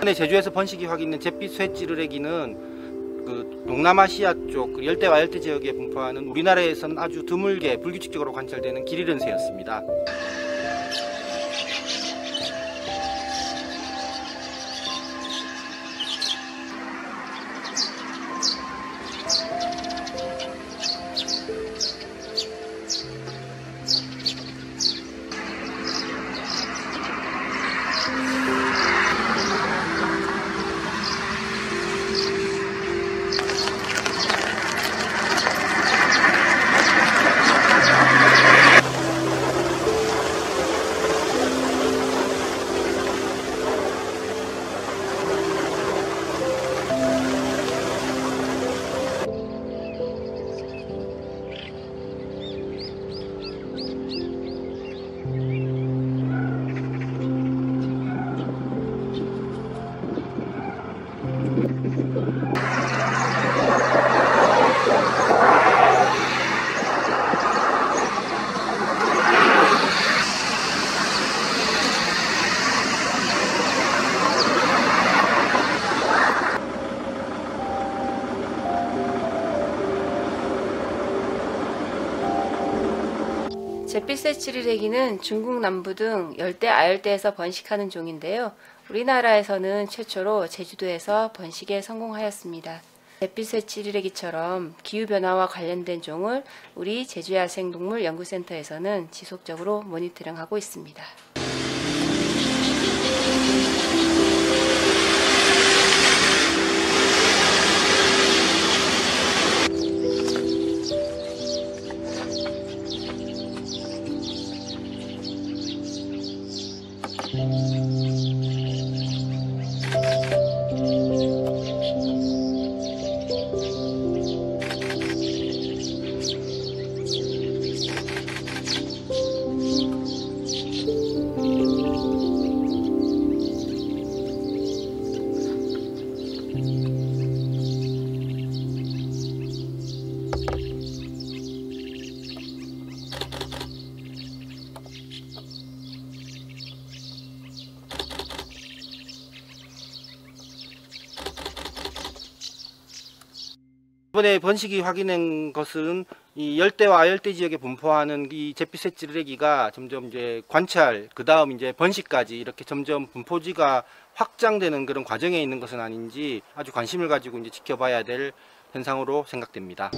이번에 제주에서 번식이 확인된 잿빛 쇠찌르레기는 그 동남아시아 쪽그 열대와 열대 지역에 분포하는 우리나라에서는 아주 드물게 불규칙적으로 관찰되는 길 잃은 새였습니다. 찌르레기는 중국 남부 등 열대 아열대에서 번식하는 종인데요. 우리나라에서는 최초로 제주도에서 번식에 성공하였습니다. 찌르레기처럼 기후변화와 관련된 종을 우리 제주야생동물 연구센터에서는 지속적으로 모니터링하고 있습니다. 이번에 번식이 확인된 것은 이 열대와 아열대 지역에 분포하는 이 잿빛 쇠찌르레기가 점점 이제 관찰 그 다음 이제 번식까지 이렇게 점점 분포지가 확장되는 그런 과정에 있는 것은 아닌지 아주 관심을 가지고 이제 지켜봐야 될 현상으로 생각됩니다.